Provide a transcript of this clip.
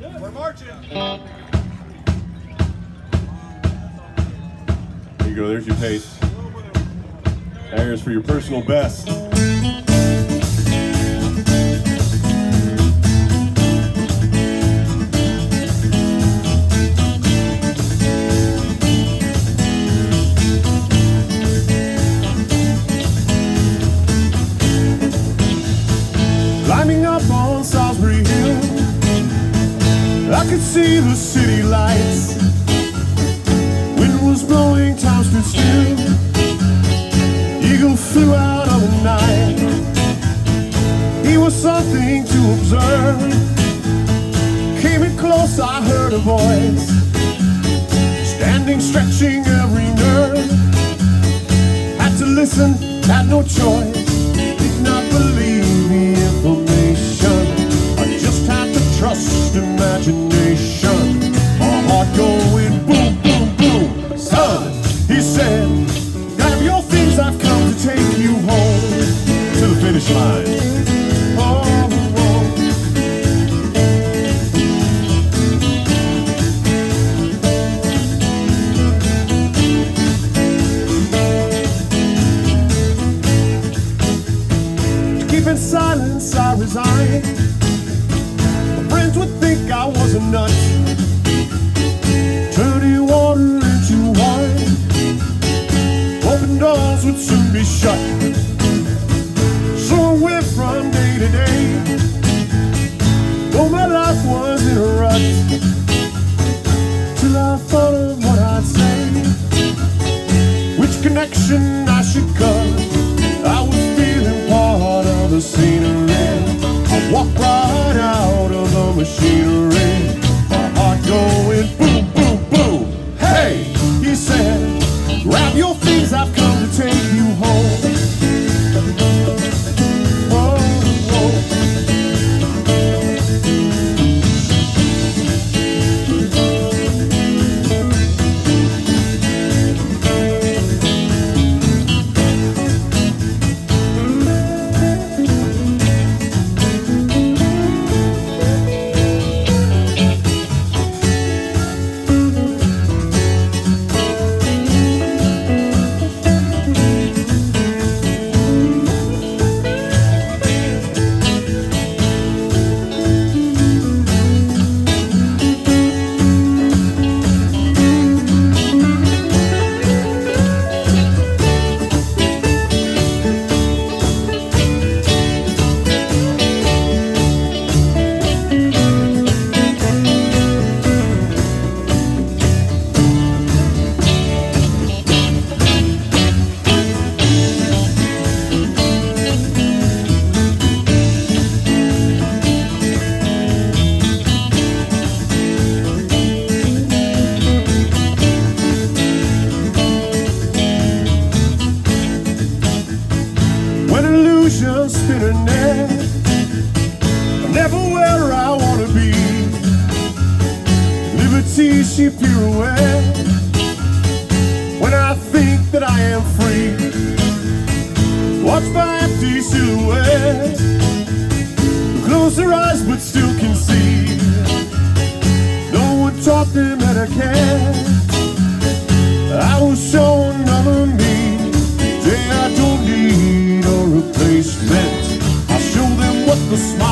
We're marching. There you go, there's your pace. There's for your personal best. I could see the city lights. Wind was blowing, time stood still. Eagle flew out of the night. He was something to observe. Came in close, I heard a voice. Standing, stretching every nerve. Had to listen, had no choice. To keep in silence, I resign. My friends would think I was a nut. Turning water into wine. Open doors would soon be shut. Right out of the machinery. My heart going bitterness. Never where I wanna be. Liberty she pirouettes. When I think that I am free, watch my empty silhouette. Close their eyes but still can see. No one taught them that I can. I will show another me. Today I don't need a replacement the smile.